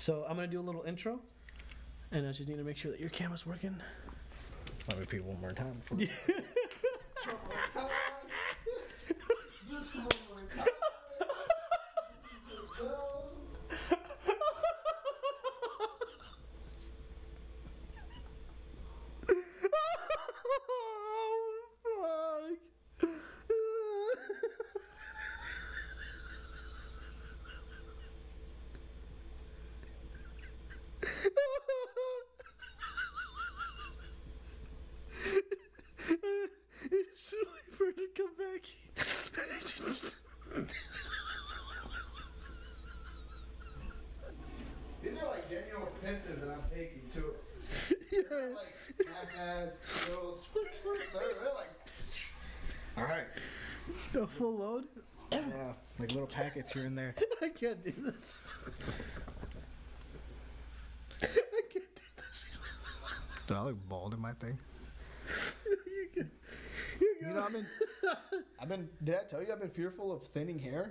So I'm gonna do a little intro, and I just need to make sure that your camera's working. Let me repeat one more time. Before back. These are like genuine pisses that I'm taking too. yeah. Like half-ass, little. They're, they're like. All right. A full load? Yeah, like little packets here and there. I can't do this. I can't do this. Do I look bald in my thing? You're good. You know, I've been, I've been. Did I tell you I've been fearful of thinning hair?